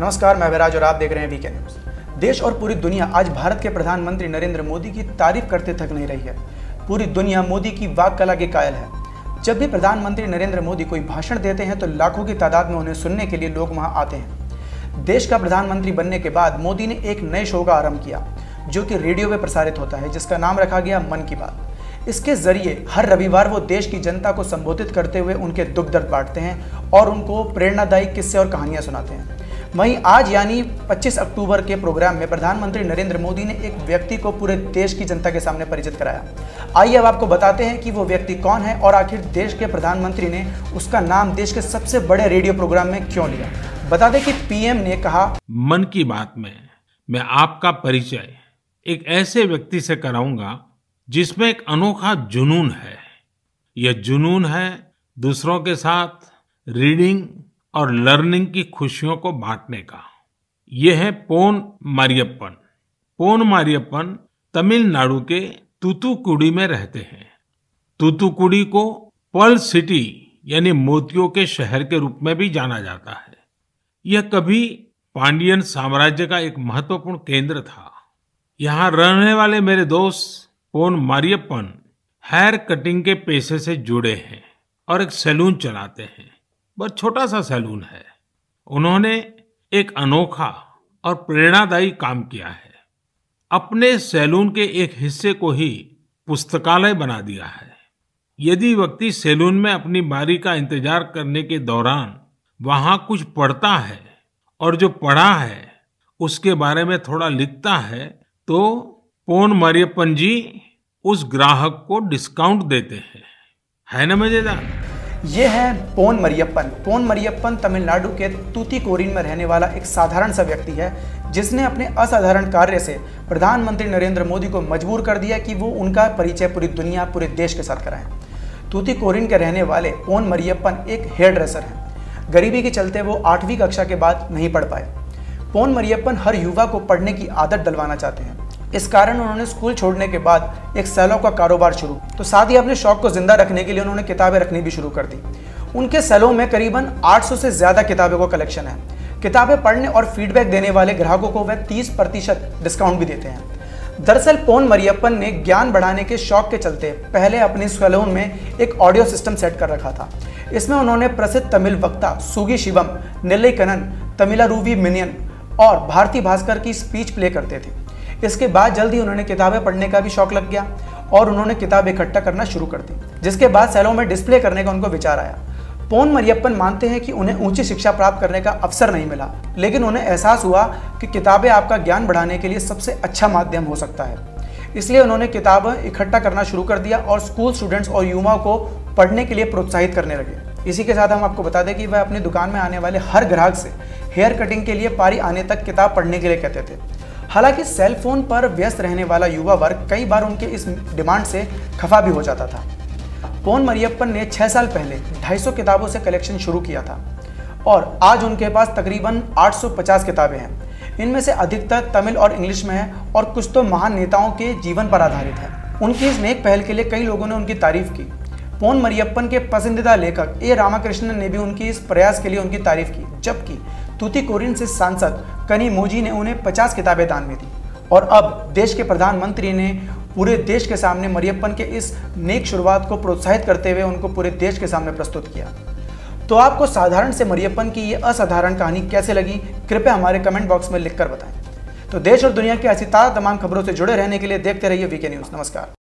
नमस्कार, मैं विराज और आप देख रहे हैं वीके न्यूज़ देश और पूरी दुनिया आज भारत के प्रधानमंत्री नरेंद्र मोदी की तारीफ़ करते थक नहीं रही है। पूरी दुनिया मोदी की वाक कला के कायल है। जब भी प्रधानमंत्री नरेंद्र मोदी कोई भाषण देते हैं तो लाखों की तादाद में उन्हें सुनने के लिए लोग वहाँ आते हैं। देश का प्रधानमंत्री बनने के बाद मोदी ने एक नए शो का आरंभ किया, जो कि रेडियो में प्रसारित होता है, जिसका नाम रखा गया मन की बात। इसके ज़रिए हर रविवार वो देश की जनता को संबोधित करते हुए उनके दुख दर्द बांटते हैं और उनको प्रेरणादायी किस्से और कहानियाँ सुनाते हैं। वहीं आज यानी 25 अक्टूबर के प्रोग्राम में प्रधानमंत्री नरेंद्र मोदी ने एक व्यक्ति को पूरे देश की जनता के सामने परिचित कराया। आइए अब आपको बताते हैं कि वो व्यक्ति कौन है और आखिर देश के प्रधानमंत्री ने उसका नाम देश के सबसे बड़े रेडियो प्रोग्राम में क्यों लिया? बता दें कि पीएम ने कहा, मन की बात में मैं आपका परिचय एक ऐसे व्यक्ति से कराऊँगा जिसमें एक अनोखा जुनून है। यह जुनून है दूसरों के साथ रीडिंग और लर्निंग की खुशियों को बांटने का। ये है पोन मारियप्पन। पोन मारियप्पन तमिलनाडु के तूतुकुड़ी में रहते हैं। तूतुकुड़ी को पर्ल सिटी यानी मोतियों के शहर के रूप में भी जाना जाता है। यह कभी पांडियन साम्राज्य का एक महत्वपूर्ण केंद्र था। यहाँ रहने वाले मेरे दोस्त पोन मारियप्पन हेयर कटिंग के पेशे से जुड़े हैं और एक सैलून चलाते हैं। बहुत छोटा सा सैलून है। उन्होंने एक अनोखा और प्रेरणादायी काम किया है। अपने सैलून के एक हिस्से को ही पुस्तकालय बना दिया है। यदि व्यक्ति सैलून में अपनी बारी का इंतज़ार करने के दौरान वहाँ कुछ पढ़ता है और जो पढ़ा है, उसके बारे में थोड़ा लिखता है तो पोन मरियपन जी उस ग्राहक को डिस्काउंट देते हैं। है ना मज़ेदार ये है पोन मरियप्पन पोन मरियप्पन तमिलनाडु के तूतीकोरिन में रहने वाला एक साधारण सा व्यक्ति है, जिसने अपने असाधारण कार्य से प्रधानमंत्री नरेंद्र मोदी को मजबूर कर दिया कि वो उनका परिचय पूरी दुनिया, पूरे देश के साथ कराएँ। तूतीकोरिन के रहने वाले पोन मरियप्पन एक हेयर ड्रेसर हैं। गरीबी के चलते वो आठवीं कक्षा के बाद नहीं पढ़ पाए। पोन मरियप्पन हर युवा को पढ़ने की आदत डलवाना चाहते हैं। इस कारण उन्होंने स्कूल छोड़ने के बाद एक सैलों का कारोबार शुरू। तो साथ ही अपने शौक को ज़िंदा रखने के लिए उन्होंने किताबें रखनी भी शुरू कर दी। उनके सैलों में करीबन 800 से ज़्यादा किताबों का कलेक्शन है। किताबें पढ़ने और फीडबैक देने वाले ग्राहकों को वह 30 प्रतिशत डिस्काउंट भी देते हैं। दरअसल पोन मरियप्पन ने ज्ञान बढ़ाने के शौक के चलते पहले अपने सैलून में एक ऑडियो सिस्टम सेट कर रखा था। इसमें उन्होंने प्रसिद्ध तमिल वक्ता सुगी शिवम निलई कनन, तमिला रूवी मिनियन और भारती भास्कर की स्पीच प्ले करते थे। इसके बाद जल्द ही उन्होंने किताबें पढ़ने का भी शौक लग गया और उन्होंने किताब इकट्ठा करना शुरू कर दी, जिसके बाद सैलों में डिस्प्ले करने का उनको विचार आया। पोन मरियप्पन मानते हैं कि उन्हें ऊँची शिक्षा प्राप्त करने का अवसर नहीं मिला, लेकिन उन्हें एहसास हुआ कि किताबें आपका ज्ञान बढ़ाने के लिए सबसे अच्छा माध्यम हो सकता है। इसलिए उन्होंने किताबें इकट्ठा करना शुरू कर दिया और स्कूल स्टूडेंट्स और युवाओं को पढ़ने के लिए प्रोत्साहित करने लगे। इसी के साथ हम आपको बता दें कि वह अपनी दुकान में आने वाले हर ग्राहक से हेयर कटिंग के लिए पारी आने तक किताब पढ़ने के लिए कहते थे। हालाँकि सेल फ़ोन पर व्यस्त रहने वाला युवा वर्ग कई बार उनके इस डिमांड से खफा भी हो जाता था। पोन मरियप्पन ने छह साल पहले 250 किताबों से कलेक्शन शुरू किया था और आज उनके पास तकरीबन 850 किताबें हैं। इनमें से अधिकतर तमिल और इंग्लिश में है और कुछ तो महान नेताओं के जीवन पर आधारित है। उनकी इस नेक पहल के लिए कई लोगों ने उनकी तारीफ़ की। पोन मरियप्पन के पसंदीदा लेखक ए रामाकृष्णन ने भी उनकी इस प्रयास के लिए उनकी तारीफ़ की, जबकि तूतीकोरिन से सांसद कनी मोजी ने उन्हें 50 किताबें दान में दी। और अब देश के प्रधानमंत्री ने पूरे देश के सामने मरियप्पन के इस नेक शुरुआत को प्रोत्साहित करते हुए उनको पूरे देश के सामने प्रस्तुत किया। तो आपको साधारण से मरियप्पन की ये असाधारण कहानी कैसे लगी, कृपया हमारे कमेंट बॉक्स में लिखकर बताएँ। तो देश और दुनिया की ऐसी ताज़ा तमाम खबरों से जुड़े रहने के लिए देखते रहिए वीके न्यूज़। नमस्कार।